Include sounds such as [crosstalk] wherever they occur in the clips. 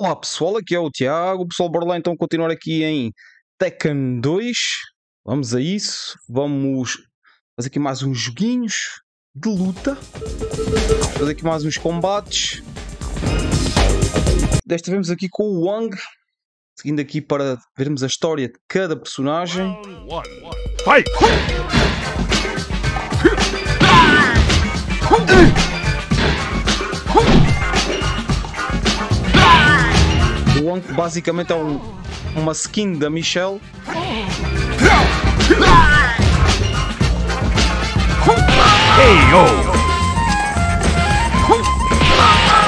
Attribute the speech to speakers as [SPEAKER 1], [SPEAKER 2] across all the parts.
[SPEAKER 1] Olá pessoal, aqui é o Tiago. Pessoal, bora lá então continuar aqui em Tekken 2. Vamos a isso. Vamos fazer aqui mais uns joguinhos de luta. Fazer aqui mais uns combates. Desta vez aqui com o Wang. Seguindo aqui para vermos a história de cada personagem.
[SPEAKER 2] Fight!
[SPEAKER 1] O Wang basicamente é um, uma skin da Michelle.
[SPEAKER 2] KO!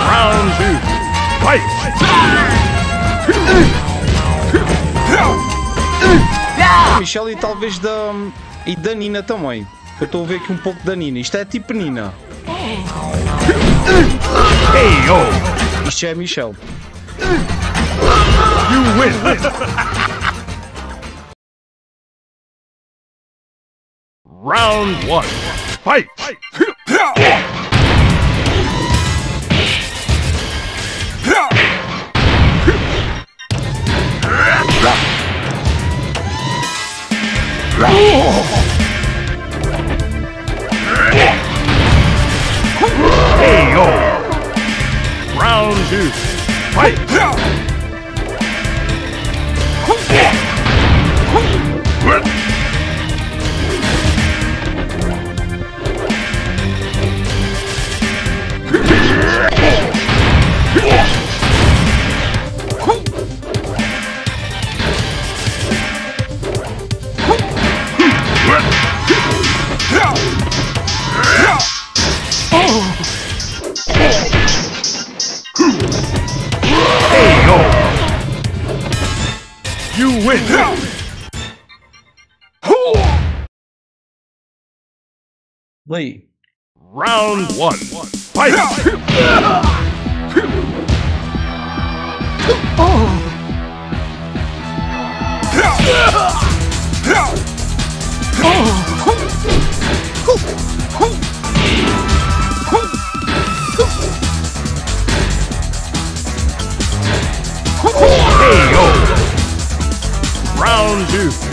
[SPEAKER 2] Round two. Fight!
[SPEAKER 1] Michelle e talvez da. e da Nina também. Eu estou a ver aqui um pouco da Nina. Isto é tipo Nina.
[SPEAKER 2] KO!
[SPEAKER 1] Isto é Michelle.
[SPEAKER 2] You win! Round one. Fight! KO! Round two. Fight!
[SPEAKER 1] Lei.
[SPEAKER 2] Round one. Fight! Round two.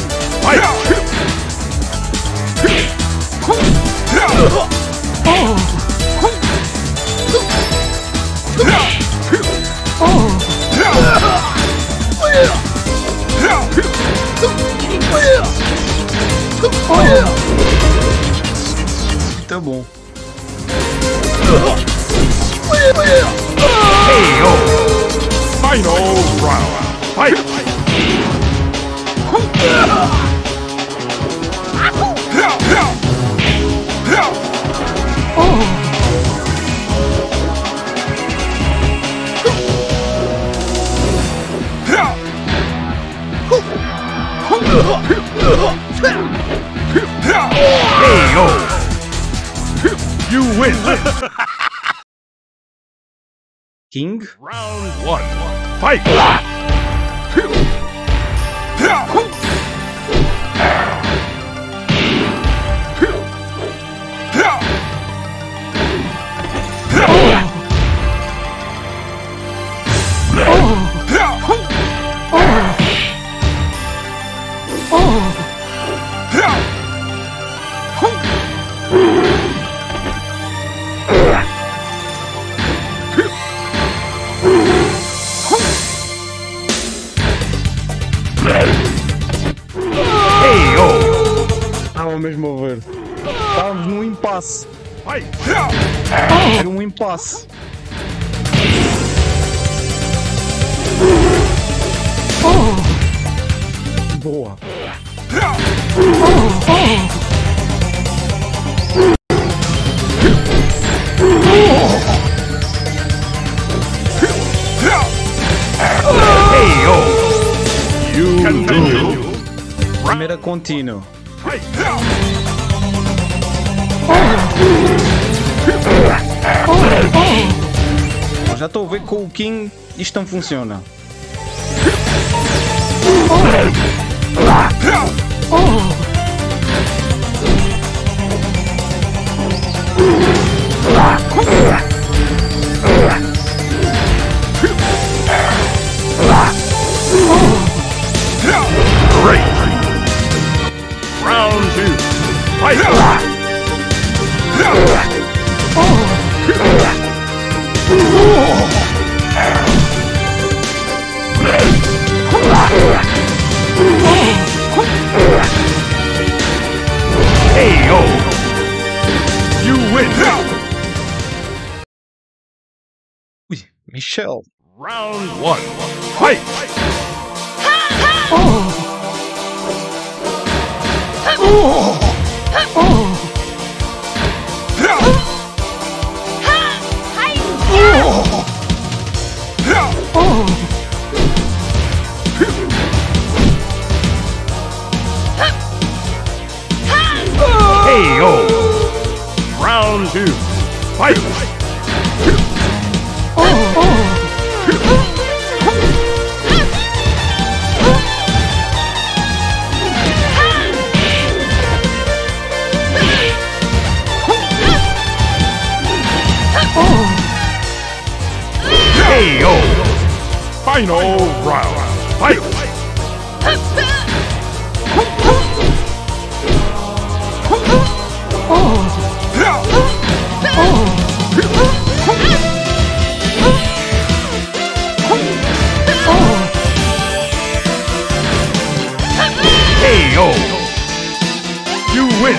[SPEAKER 1] Tá bom.
[SPEAKER 2] KO! Final round. Fight! Win!
[SPEAKER 1] King.
[SPEAKER 2] Round one. Fight!
[SPEAKER 1] Ah! Um impasse. Boa.
[SPEAKER 2] You continue.
[SPEAKER 1] Primeira contínua. já estou a ver com o King isto não funciona. Round two! Fight!
[SPEAKER 2] KO! You win!
[SPEAKER 1] Oui, Michel.
[SPEAKER 2] Round one. Fight! Oh! ha. Oh! oh! Fight. KO. Final round. Fight. Oh. KO. Win.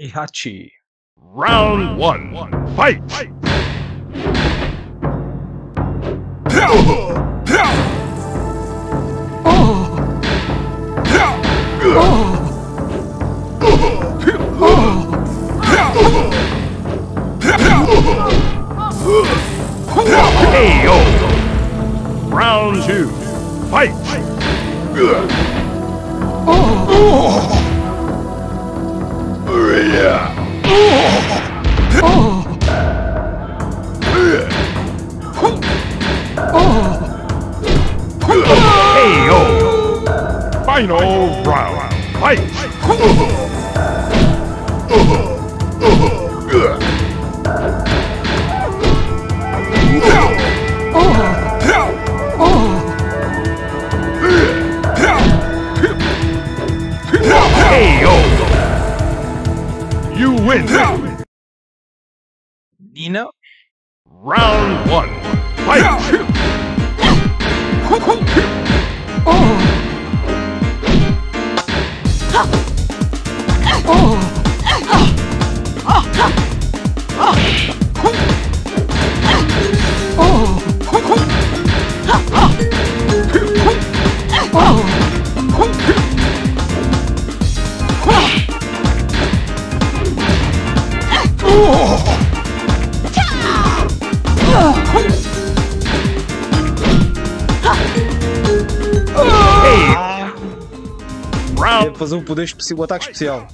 [SPEAKER 1] Heihachi.
[SPEAKER 2] Round one. Fight. KO. Round two. Fight. Final round. Fight. Win.
[SPEAKER 1] Nina.
[SPEAKER 2] Round one. Fight. Hey.
[SPEAKER 1] Um poder especial, o ataque especial.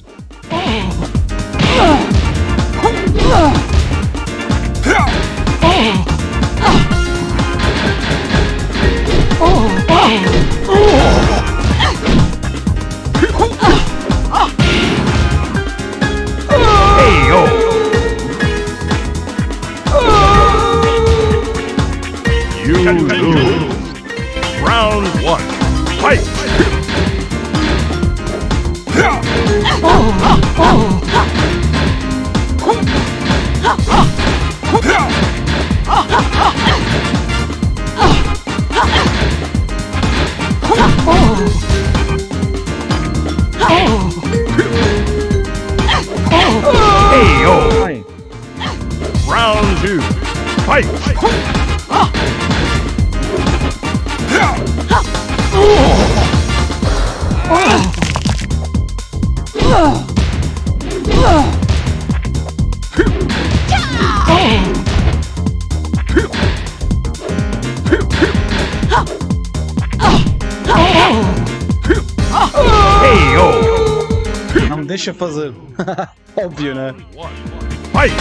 [SPEAKER 1] Deixa fazer. Óbvio, né?
[SPEAKER 2] One. Fight.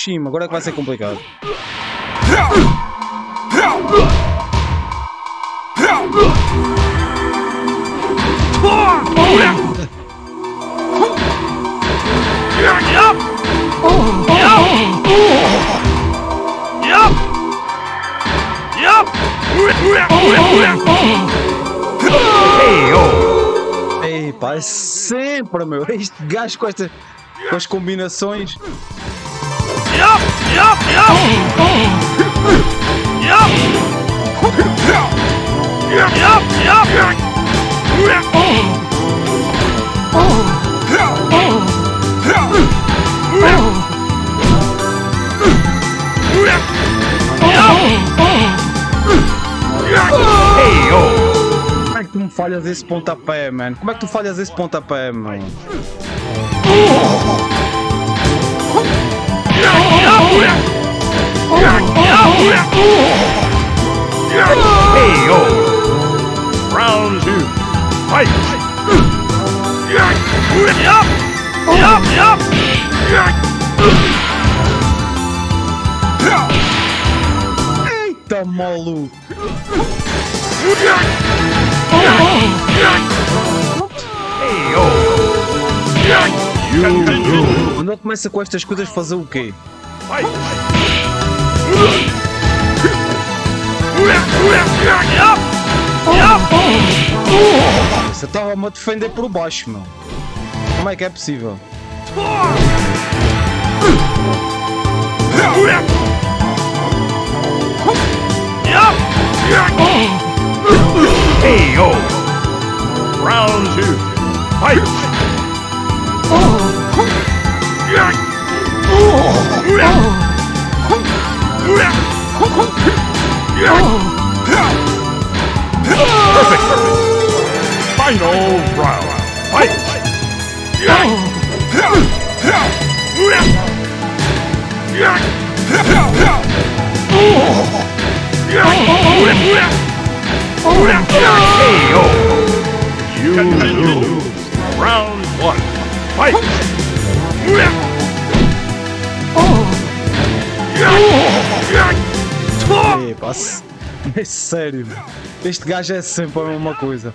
[SPEAKER 1] Zuya Mishima, agora é que vai ser complicado. Ei, pá, é sempre, meu. Este gajo com, esta, com as combinações. É que tu me falhas esse pontapé, mano? Como é que tu falhas esse pontapé, mano?
[SPEAKER 2] KO. Round two. Fight.
[SPEAKER 1] Eita, maluco!
[SPEAKER 2] KO. You lose.
[SPEAKER 1] Quando ele começa com estas coisas, fazer o quê?
[SPEAKER 2] Fight.
[SPEAKER 1] Você estava-me a defender por baixo, meu. Como é que é possível?
[SPEAKER 2] KO. Round two. Fight. Perfect. Final round. Fight. KO. You lose. Round one. Fight.
[SPEAKER 1] Ei, se- [laughs] é sério. Este gajo é sempre a mesma coisa.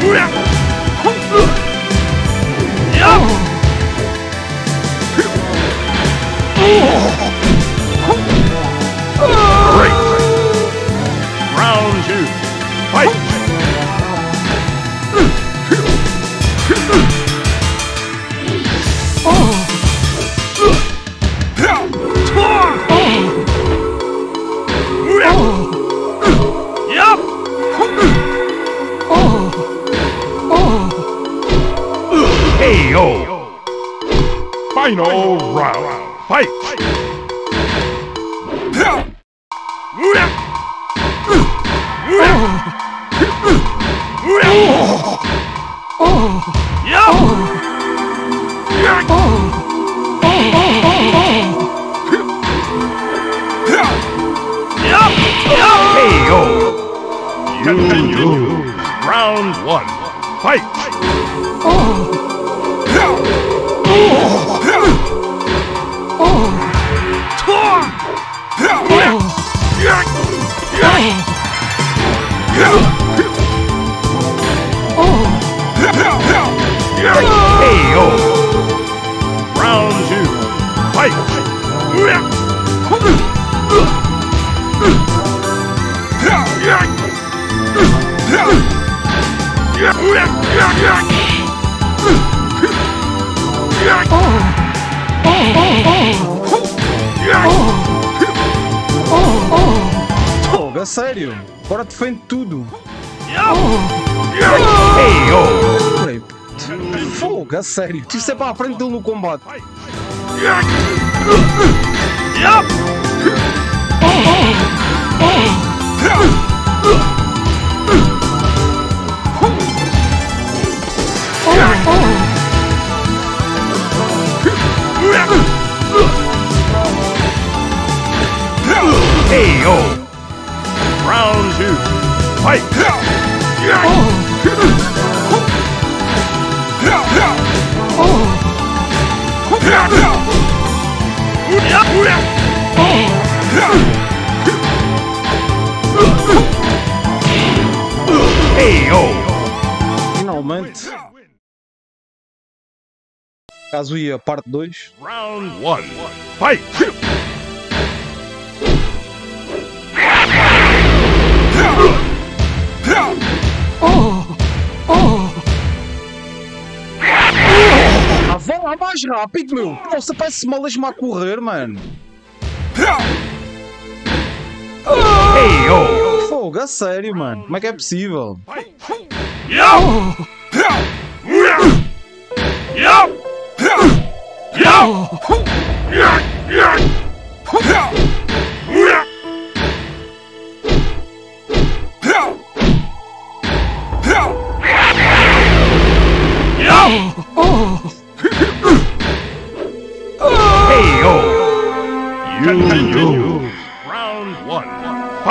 [SPEAKER 2] Great.
[SPEAKER 1] A sério. Agora defende tudo. Fogo, a sério. Tive sempre à frente dele no combate.
[SPEAKER 2] Round two. Fight.
[SPEAKER 1] Finalmente. Kazuya parte 2.
[SPEAKER 2] Round one. Fight.
[SPEAKER 1] Ah, vá lá mais rápido, meu. Nossa, parece malesma a correr, mano.
[SPEAKER 2] KO.
[SPEAKER 1] Fogo, a sério, mano. Como é que é possível?
[SPEAKER 2] Yup.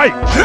[SPEAKER 2] Fight.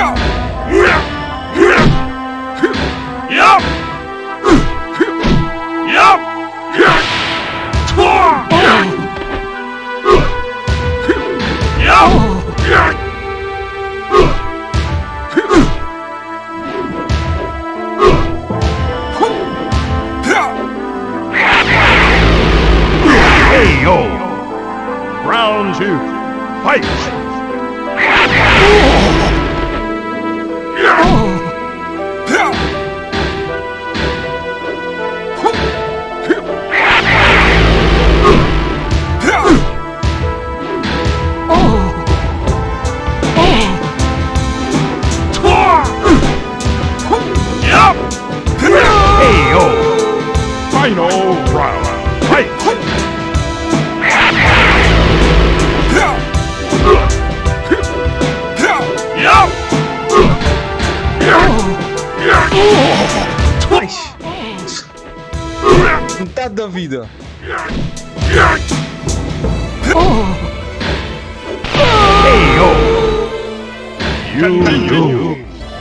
[SPEAKER 1] Da vida.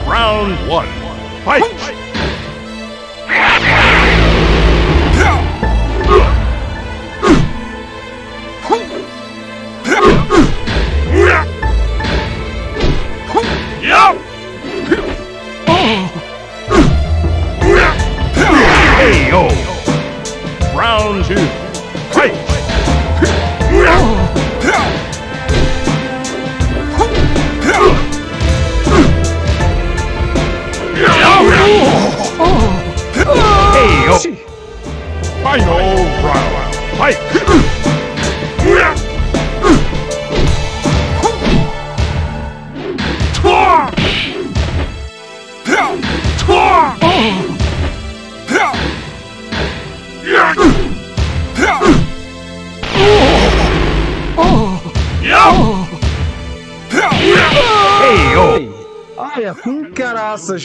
[SPEAKER 2] Round one. Fight. Yup.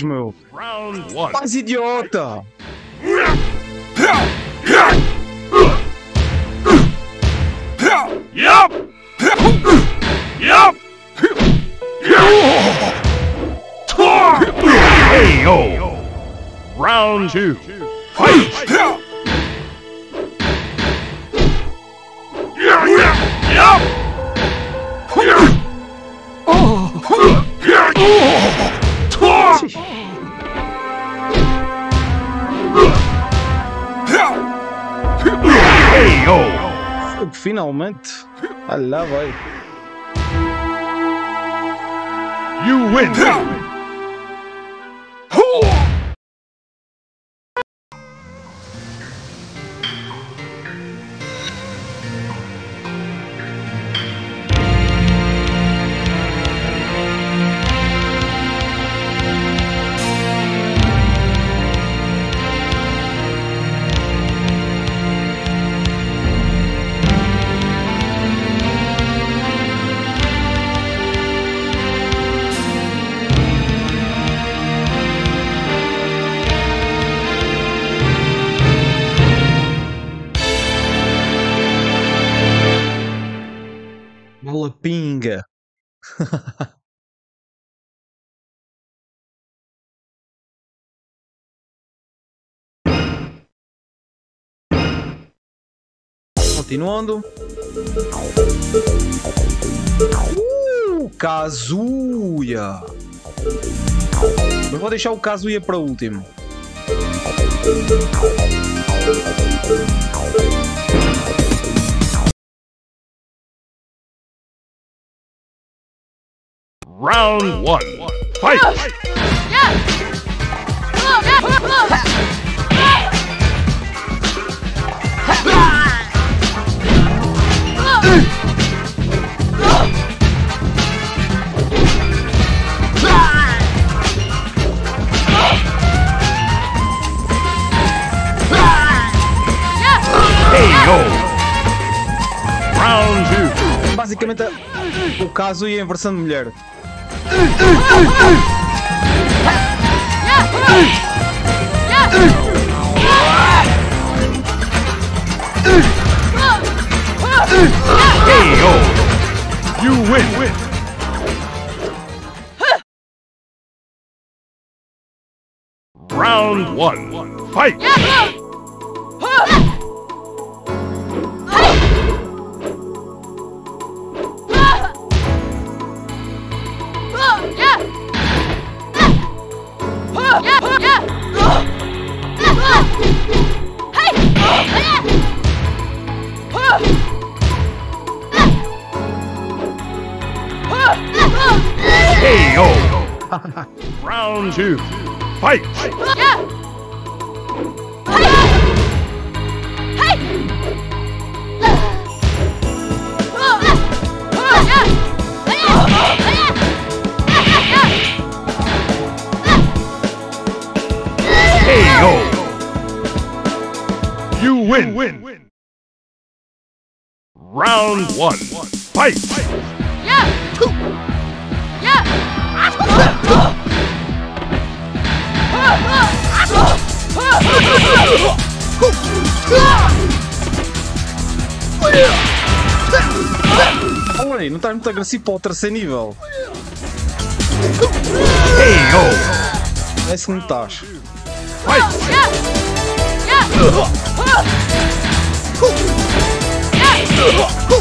[SPEAKER 1] Caraças, meu.
[SPEAKER 2] Round one.
[SPEAKER 1] Faz idiota.
[SPEAKER 2] Round two.
[SPEAKER 1] Finalmente. Lá vai.
[SPEAKER 2] You win.
[SPEAKER 1] Continuando. Uh, Kazuya. Mas vou deixar o Kazuya para o último.
[SPEAKER 2] Round one. Fight! KO!
[SPEAKER 1] Basicamente, o Kazuya em versão de mulher.
[SPEAKER 2] KO! You win! win. Round one. Fight! KO! [laughs] Round two. Fight! KO! You win! win. Round one. Fight!
[SPEAKER 1] Aí, não estás muito agressivo para o terceiro nível. É assim que não estás.
[SPEAKER 2] KO!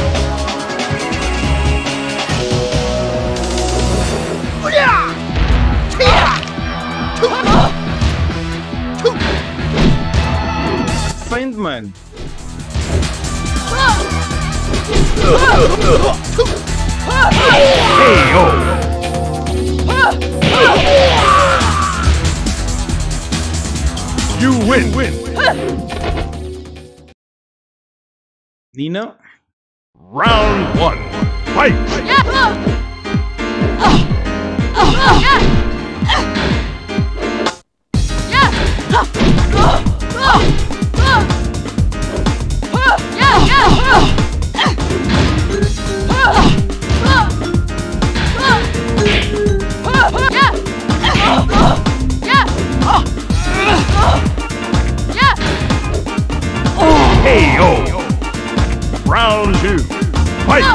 [SPEAKER 1] mano.
[SPEAKER 2] KO! You win! win.
[SPEAKER 1] Nina.
[SPEAKER 2] Round one. Fight! KO! Round two. Fight!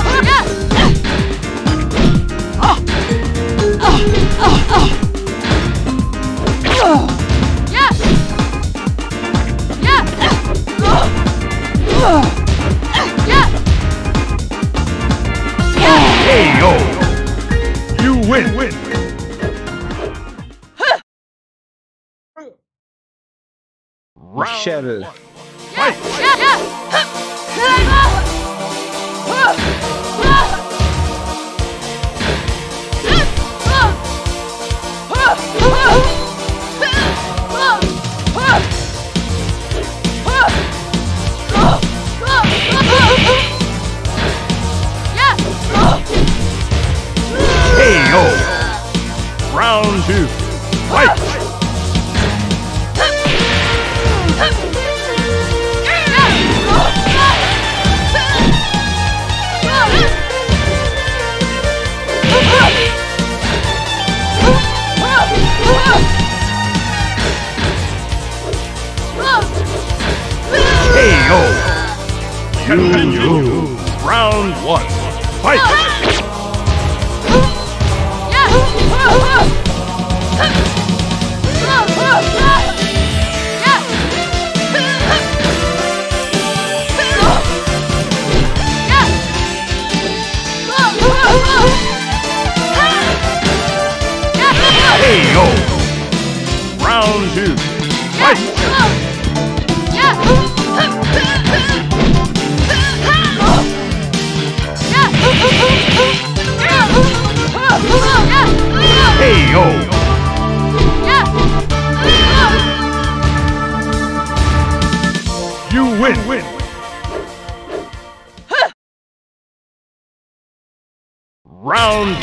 [SPEAKER 2] Round
[SPEAKER 1] Michelle.
[SPEAKER 2] one. Fight! Round one. Fight!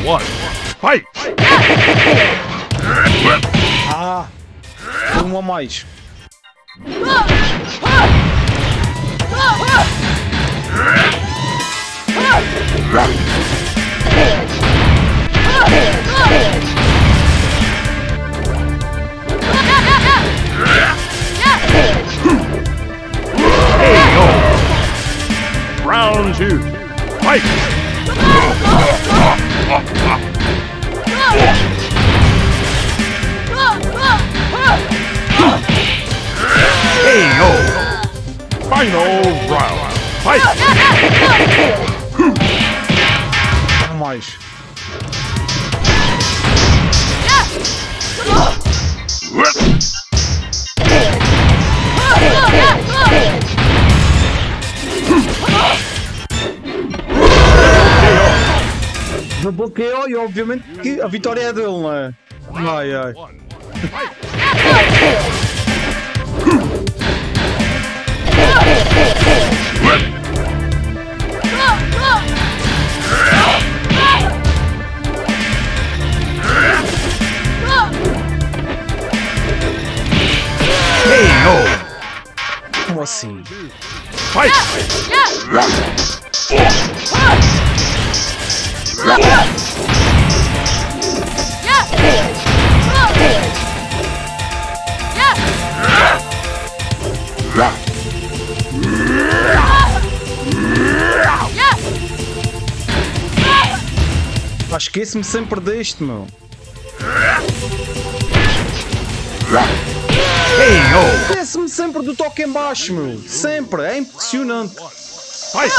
[SPEAKER 2] One. Fight!
[SPEAKER 1] Ah! Um a mais.
[SPEAKER 2] Round two. Fight! Final round. Fight!
[SPEAKER 1] Um bloqueou e obviamente que a vitória é dele, não é? Ai ai. Como assim?
[SPEAKER 2] Fight!
[SPEAKER 1] Pá, esqueço-me sempre deste, meu. Esqueço-me sempre do toque em baixo, meu. Sempre. É impressionante.
[SPEAKER 2] Fight!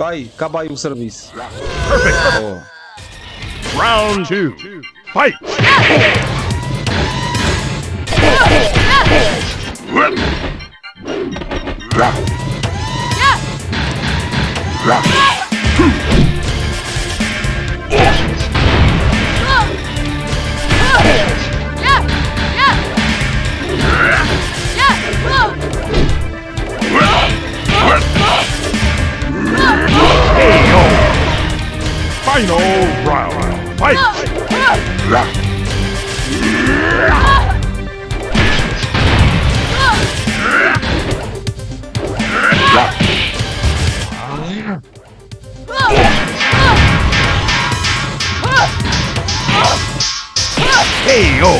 [SPEAKER 1] Vai, acaba aí o serviço.
[SPEAKER 2] Perfect.
[SPEAKER 1] Oh.
[SPEAKER 2] Round two. Fight! KO. Final round. Fight! KO.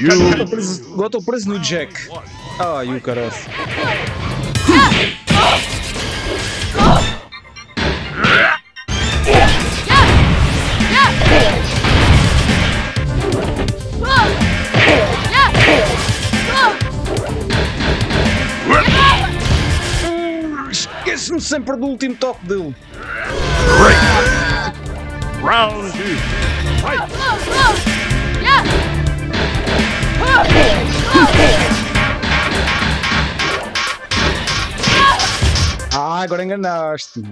[SPEAKER 2] You
[SPEAKER 1] Agora tô preso- Agora estou preso sempre do último toque dele.
[SPEAKER 2] Round two. Fight!
[SPEAKER 1] Ah, agora enganaste-me.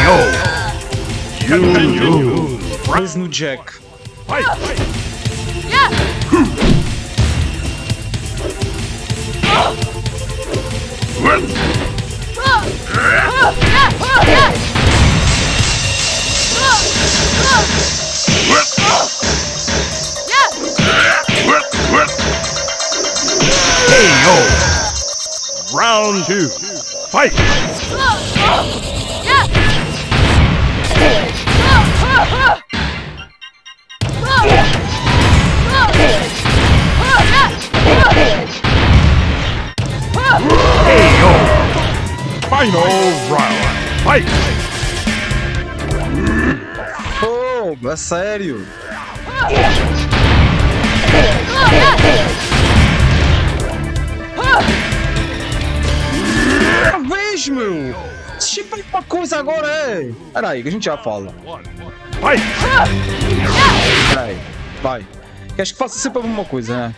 [SPEAKER 2] KO. You lose.
[SPEAKER 1] Preso no Jack.
[SPEAKER 2] Fight! KO. Round Round two. Fight! KO! Final round. Fight!
[SPEAKER 1] Fogo, é sério. Vez, meu. Tipo uma coisa agora é. Peraí, que a gente já fala.
[SPEAKER 2] Fight!
[SPEAKER 1] Peraí, vai. Queres que faça sempre a mesma coisa, né?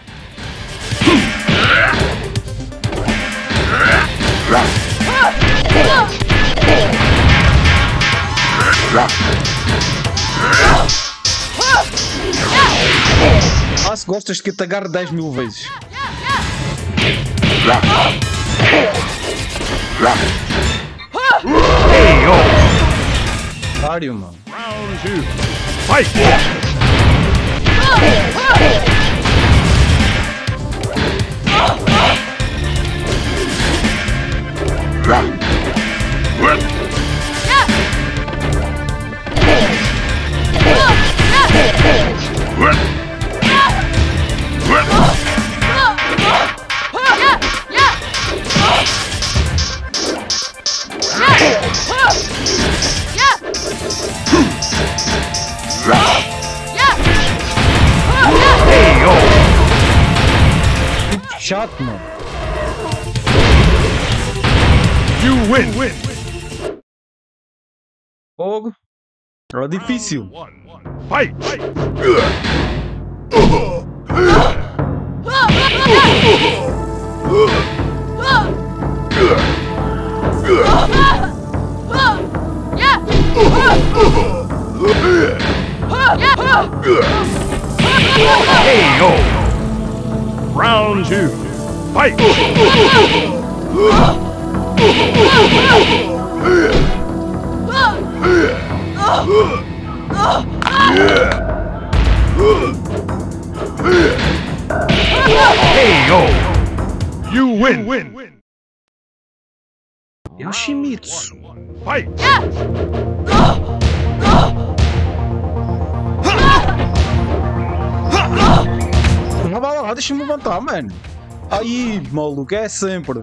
[SPEAKER 1] Ah, se gostas que te agarre 10 mil vezes. Sério, mano.
[SPEAKER 2] Round two. Fight!
[SPEAKER 1] Era difícil.
[SPEAKER 2] Fight! KO! Round two. Fight! KO! You win! win.
[SPEAKER 1] Yoshimitsu.
[SPEAKER 2] Fight!
[SPEAKER 1] Vai lá, deixa-me levantar, mano. Aí, maluco, é sempre.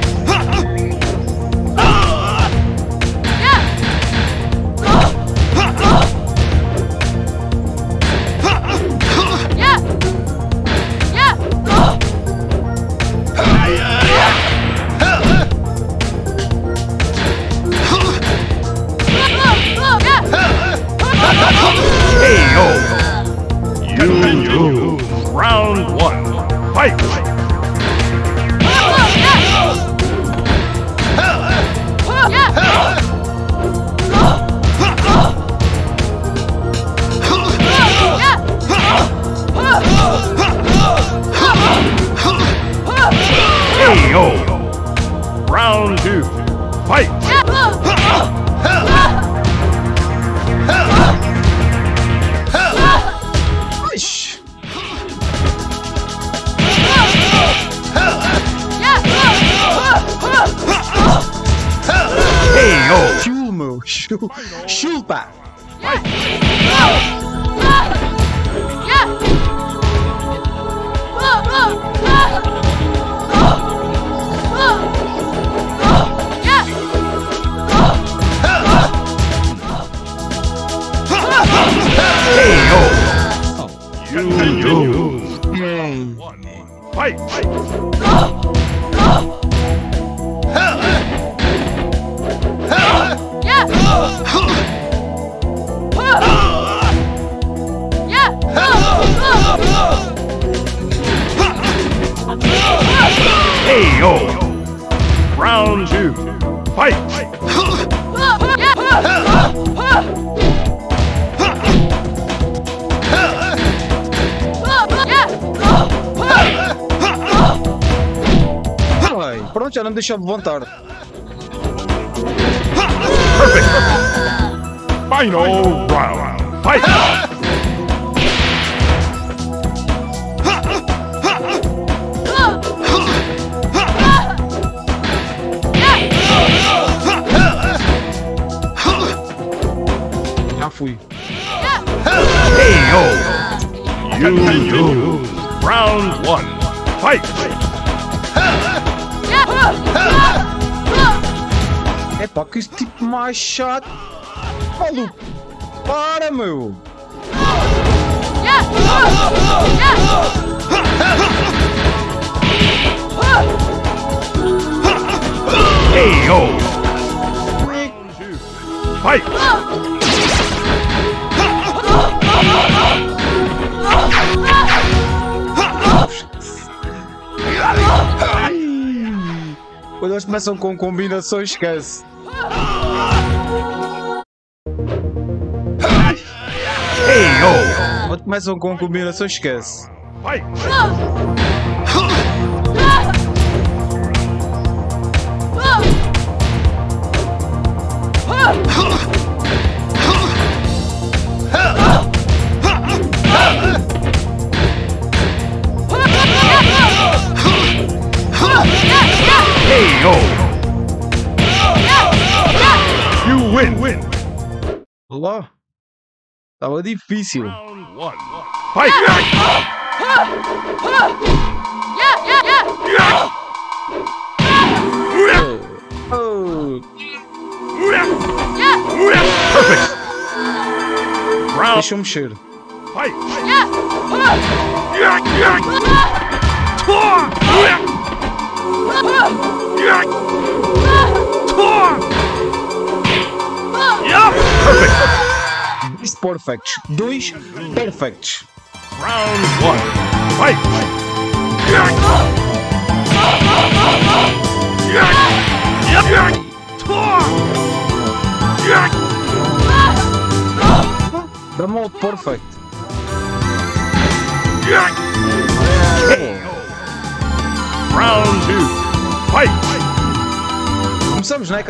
[SPEAKER 2] Fight!
[SPEAKER 1] Não me deixa levantar.
[SPEAKER 2] Perfect! Final round. Fight!
[SPEAKER 1] Já fui.
[SPEAKER 2] KO! You lose. Round one.
[SPEAKER 1] Pá, que tipo mais chato. Maluco. Para, meu.
[SPEAKER 2] KO! Fight!
[SPEAKER 1] Quando eles começam com combinações, esquece.
[SPEAKER 2] KO!
[SPEAKER 1] Quando começam com combinações, esquece.
[SPEAKER 2] Fight! KO! You win! Win!
[SPEAKER 1] Lá. Estava difícil.
[SPEAKER 2] Round one. Fight!
[SPEAKER 1] Oh,
[SPEAKER 2] Perfect! Round
[SPEAKER 1] deixa eu mexer.
[SPEAKER 2] fight! Perfect!
[SPEAKER 1] Dois perfects. Dois perfects.
[SPEAKER 2] Round one. Fight!
[SPEAKER 1] Da modo perfect.
[SPEAKER 2] Round two. Fight!
[SPEAKER 1] Começamos, não é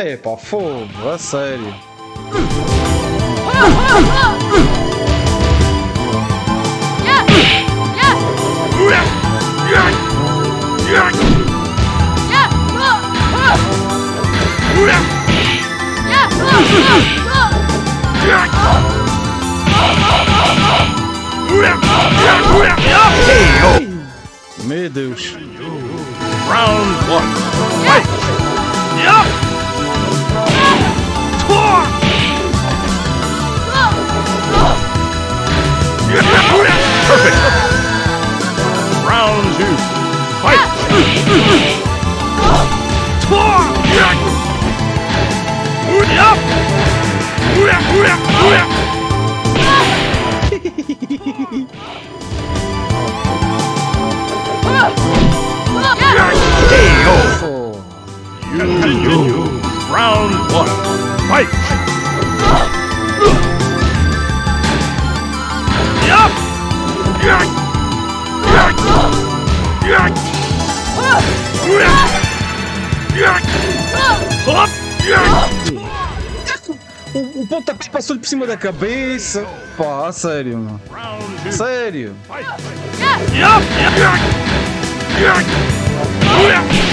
[SPEAKER 1] É pá, fogo, a sério. Meu Deus.
[SPEAKER 2] Round one. Fight! Perfect! Round two. Fight! KO! Lose. Round one. Fight!
[SPEAKER 1] O, o pontapé passou-lhe por cima da cabeça. Pá, sério, mano. Sério.
[SPEAKER 2] Fight! Perfect!
[SPEAKER 1] Fogo.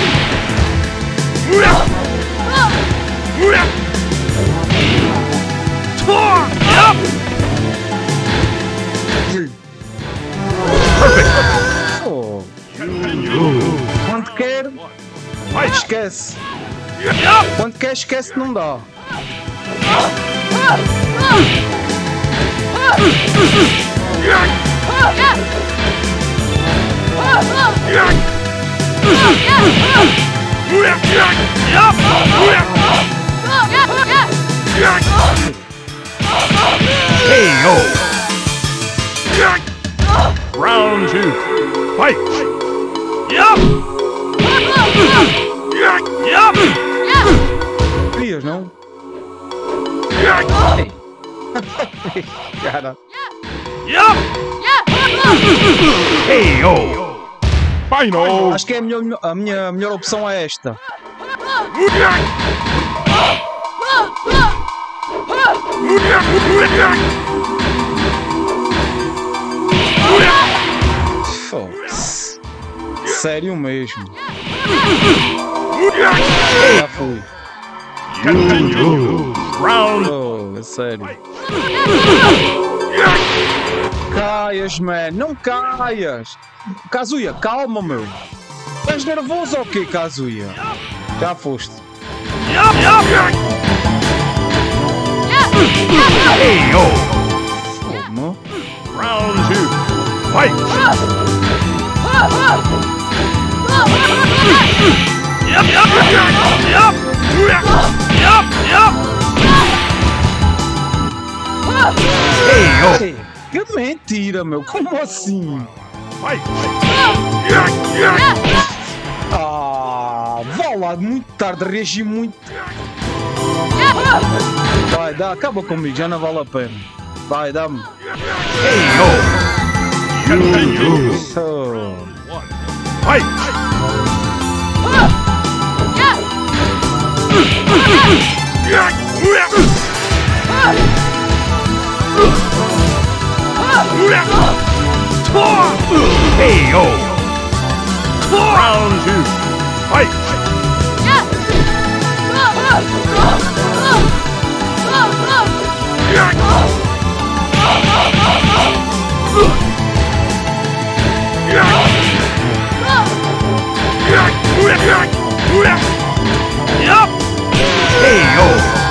[SPEAKER 1] Quando quer, esquece. Quando quer, esquece, não dá.
[SPEAKER 2] KO! Round two. Fight!
[SPEAKER 1] Querias, não? Cara.
[SPEAKER 2] KO! Final!
[SPEAKER 1] Acho que é a, melhor, a minha melhor opção é esta. Foda-se. Sério mesmo. Já fui.
[SPEAKER 2] Continue. Round
[SPEAKER 1] Oh, é sério. Caias, man. Não caias. Kazuya, calma, meu. Estás nervoso ou quê, Kazuya? Já foste. Meu.
[SPEAKER 2] Round two. Fight.
[SPEAKER 1] Mentira, meu. Como assim?
[SPEAKER 2] Fight.
[SPEAKER 1] Ah, vá lá, muito tarde, reagi muito. Vai, dá, acaba comigo, já não vale a pena. Vai, dá-me.
[SPEAKER 2] Continue.
[SPEAKER 1] Oh.
[SPEAKER 2] KO. Round two. Fight.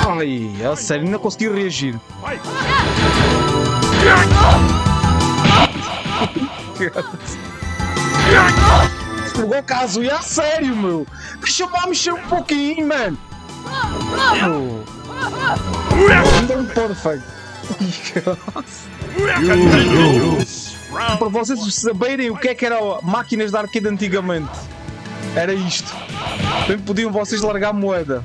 [SPEAKER 1] Ai, a sério, não consegui reagir. Pegou o caso e a sério, meu. Deixa-me lá mexer um pouquinho, man. Ainda um perfeito. Para vocês saberem o que é que eram máquinas de arcade antigamente. Era isto. Bem podiam vocês largar moeda.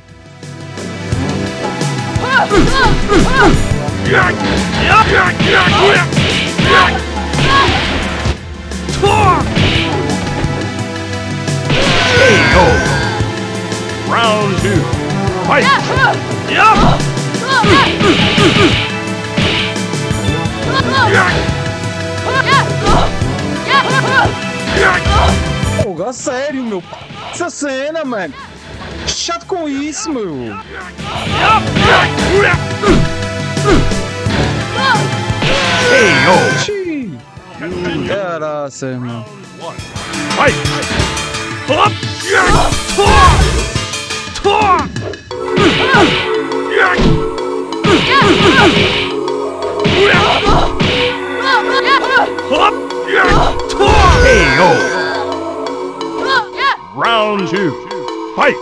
[SPEAKER 2] KO. Round two. Fight.
[SPEAKER 1] Pô, a sério, meu. Essa cena, mano. Chato com isso, meu.
[SPEAKER 2] KO.
[SPEAKER 1] Caraca, meu.
[SPEAKER 2] One. Fight. Up. KO. Round two. Fight.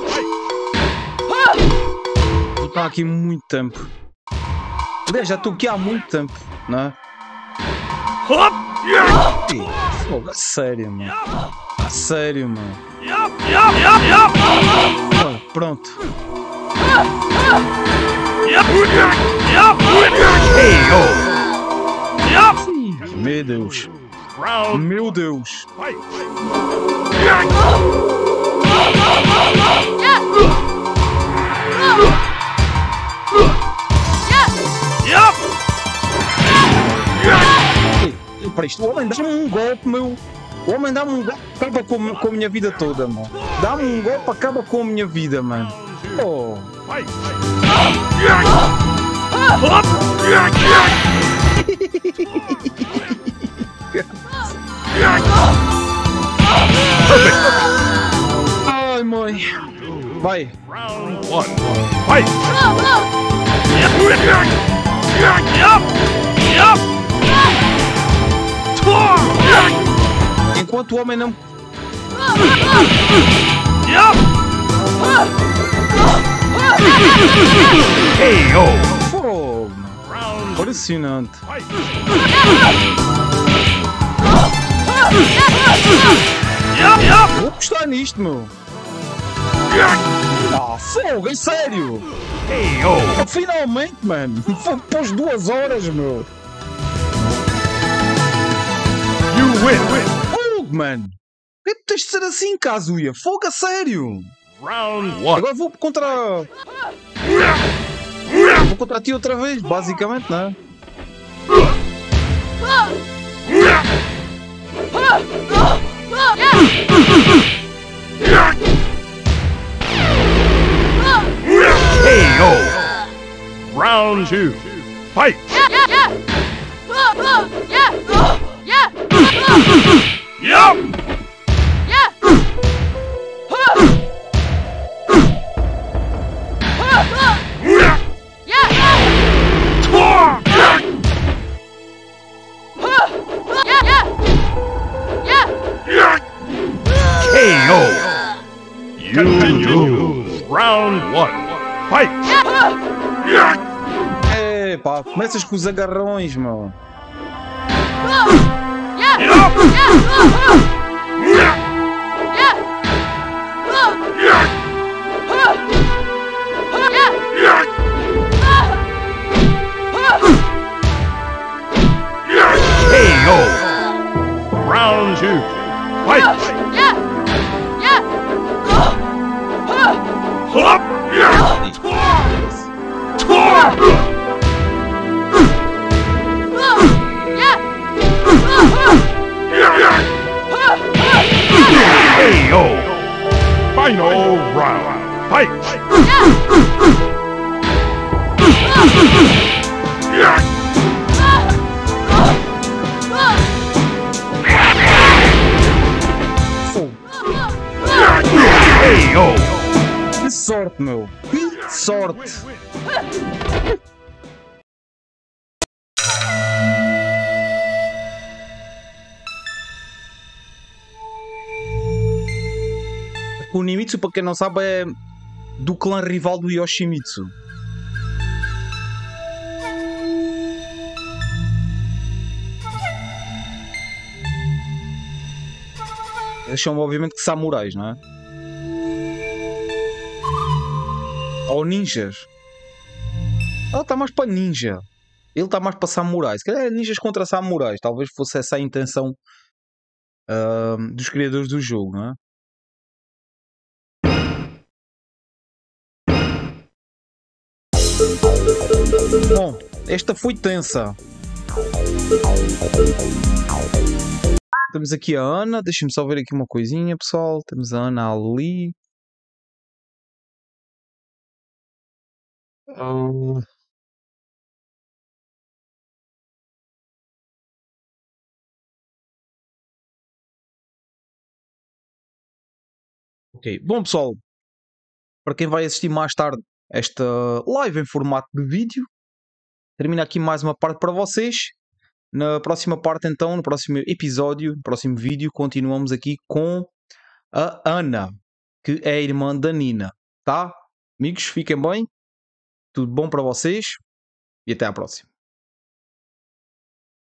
[SPEAKER 1] Vou estar aqui muito tempo. Aliás, já estou aqui há muito tempo, não é? Fogo, a sério, mano. A sério, mano. Ah, pronto. Ih, Meu Deus. Meu Deus. Para isto, o homem dá-me um golpe, meu. O homem dá-me um golpe, acaba com, com a minha vida toda, mano. Dá-me um golpe, acaba com a minha vida, mano. Oh, ai, mãe. Vai.
[SPEAKER 2] Round one. Fight.
[SPEAKER 1] Enquanto o homem não.
[SPEAKER 2] KO. Round
[SPEAKER 1] Impressionante. Vou apostar nisto, meu. Ah, fogo, é sério.
[SPEAKER 2] KO.
[SPEAKER 1] Finalmente, mano. Depois de duas horas, meu.
[SPEAKER 2] Win.
[SPEAKER 1] Fogo, mano. Por que tens de ser assim, Kazuya? Fogo, a sério.
[SPEAKER 2] Round one.
[SPEAKER 1] Agora vou contra. Vou contra ti outra vez, basicamente, não é?
[SPEAKER 2] KO. Round two. Fight.
[SPEAKER 1] Começas com os agarrões, meu. Yeah! Sorte, meu. Sorte. O Nimitsu, para quem não sabe, é do clã rival do Yoshimitsu. Eles são obviamente que samurais, não é? Ou ninjas. Ela está mais para ninja. Ele está mais para samurais. Se calhar é ninjas contra samurais. Talvez fosse essa a intenção ahm, dos criadores do jogo, não é? Bom, esta foi tensa. Temos aqui a Ana. Deixa-me só ver aqui uma coisinha, pessoal. Temos a Ana ali. Ok, bom pessoal, para quem vai assistir mais tarde esta live em formato de vídeo, termina aqui mais uma parte para vocês. Na próxima parte, então, no próximo episódio, no próximo vídeo, continuamos aqui com a Ana, que é a irmã da Nina, tá? Amigos, fiquem bem, tudo bom para vocês e até à próxima.